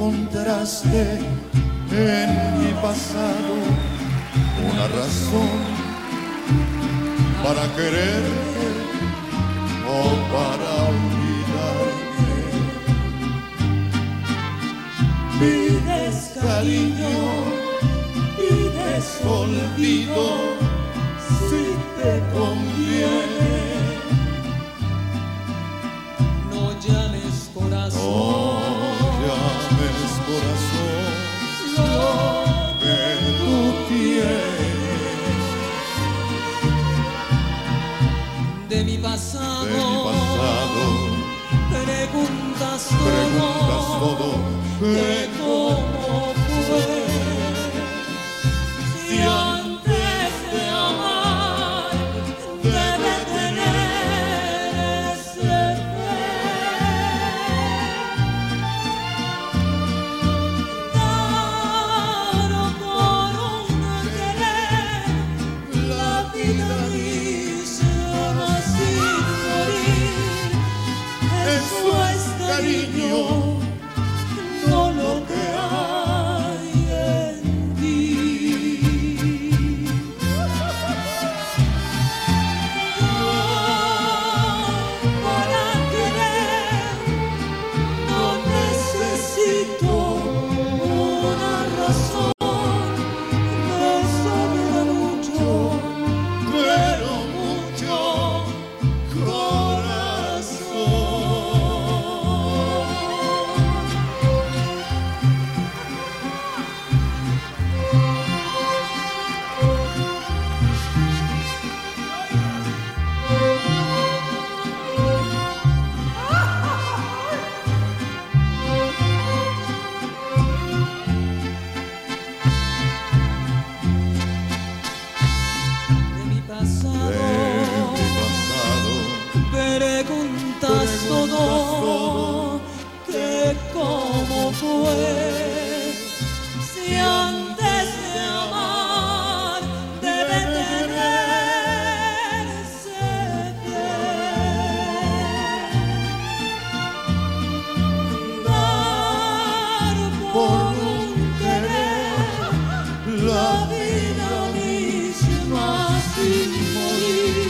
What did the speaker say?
encontraste en mi pasado una razón para quererte o para olvidarte. Pides cariño, pides olvido, si te conviene. No llames corazón. Corazón lo que tú tienes De mi pasado, de mi pasado. preguntas Preguntas todo, no lo que hay en ti. Yo para querer no necesito una razón, preguntas todo, que cómo fue. Si antes de amar debe tenerse bien. Dar por un querer la vida misma sin morir.